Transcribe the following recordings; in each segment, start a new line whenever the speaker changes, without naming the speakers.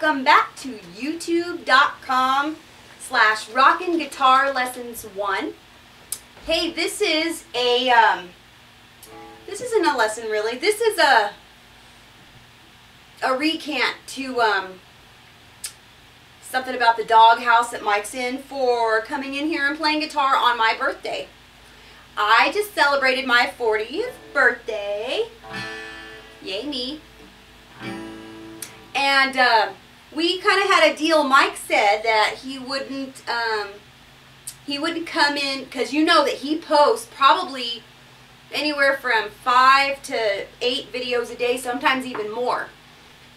welcome back to youtube.com slash rockin' guitar lessons one. Hey, this is a, um, this isn't a lesson really. This is a, a recant to, um, something about the doghouse that Mike's in for coming in here and playing guitar on my birthday. I just celebrated my 40th birthday. Yay me. And uh, we kind of had a deal. Mike said that he wouldn't um, he wouldn't come in because you know that he posts probably anywhere from five to eight videos a day, sometimes even more.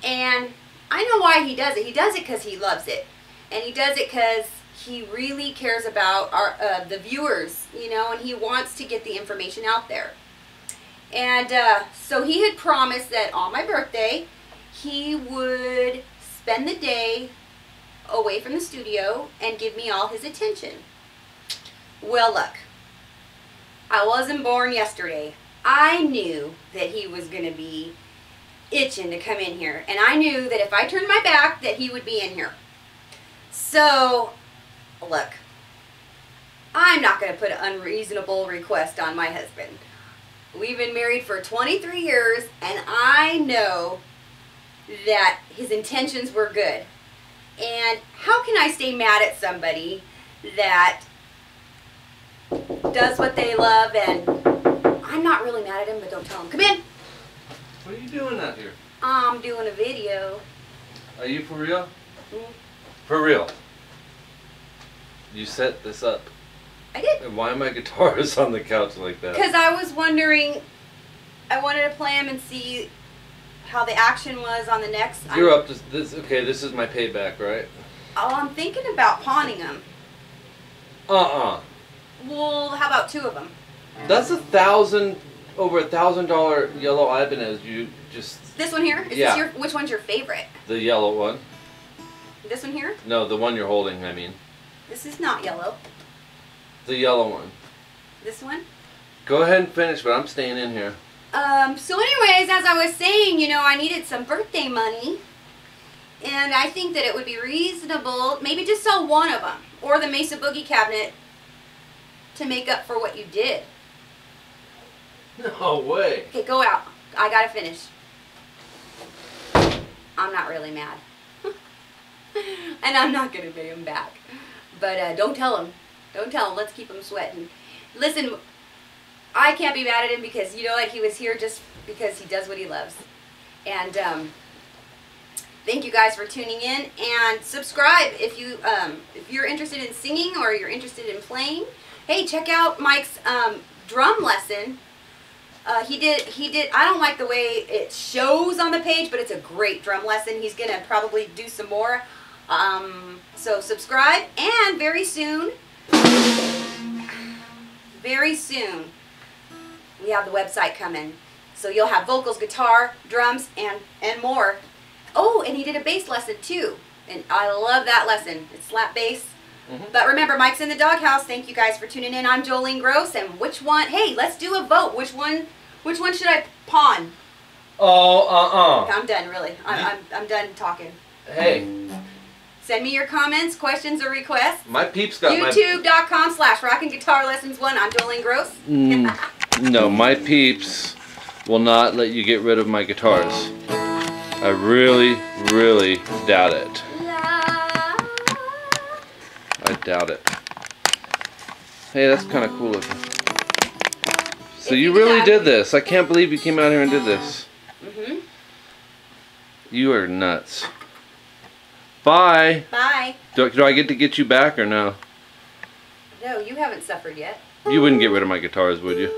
And I know why he does it. He does it because he loves it, and he does it because he really cares about our uh, the viewers, you know, and he wants to get the information out there. And uh, so he had promised that on my birthday he would spend the day away from the studio and give me all his attention. Well, look, I wasn't born yesterday. I knew that he was going to be itching to come in here. And I knew that if I turned my back that he would be in here. So, look, I'm not going to put an unreasonable request on my husband. We've been married for 23 years and I know that his intentions were good. And how can I stay mad at somebody that does what they love and I'm not really mad at him, but don't tell him. Come in.
What are you doing out here?
I'm doing a video.
Are you for real?
Mm.
For real. You set this up.
I did.
And why my guitar is on the couch like that?
Because I was wondering, I wanted to play him and see how the action was on the next.
You're
I'm,
up to this. Okay, this is my payback, right?
Oh, I'm thinking about pawning them.
Uh-uh.
Well, how about two of them?
That's a thousand, over a thousand dollar yellow Ibanez. You just
This one here? Is
Yeah.
this your, which one's your favorite?
the yellow one.
This one here?
No, the one you're holding. I mean,
This is not yellow.
the yellow one.
This one?
Go ahead and finish, but I'm staying in here.
Um, so anyways, as I was saying, you know, I needed some birthday money. And I think that it would be reasonable, maybe just sell one of them. Or the Mesa Boogie cabinet to make up for what you did.
No way.
Okay, go out. I gotta finish. I'm not really mad. and I'm not gonna pay him back. But uh, don't tell him. Don't tell him. Let's keep him sweating. Listen, I can't be mad at him because you know what? He was here just because he does what he loves. And um, thank you guys for tuning in and subscribe if you um, if you're interested in singing or you're interested in playing. Hey, check out Mike's um, drum lesson. Uh, he did, he did, I don't like the way it shows on the page, but it's a great drum lesson. He's to probably do some more. Um, so subscribe, and very soon, very soon, we have the website coming. So you'll have vocals, guitar, drums, and, and more. Oh, and he did a bass lesson too. And I love that lesson. It's slap bass.
Mhm.
But remember, Mike's in the doghouse. Thank you guys for tuning in. I'm Joleen Gross, and which one? Hey, let's do a vote. Which one? Which one should I pawn?
Oh, uh-uh.
I'm done, really. I'm, I'm, I'm done talking.
Hey,
Send me your comments, questions, or requests.
my peeps got my...
YouTube.com slash Rockin' Guitar Lessons 1. I'm Joleen Gross.
Mm, no, my peeps will not let you get rid of my guitars. I really, really doubt it. I doubt it. Hey, that's kind of cool looking. So you really did this. I can't believe you came out here and did this.
Mhm.
You are nuts. Bye.
Bye.
Do, do I get to get you back or no?
No, you haven't suffered yet.
You wouldn't get rid of my guitars, would you?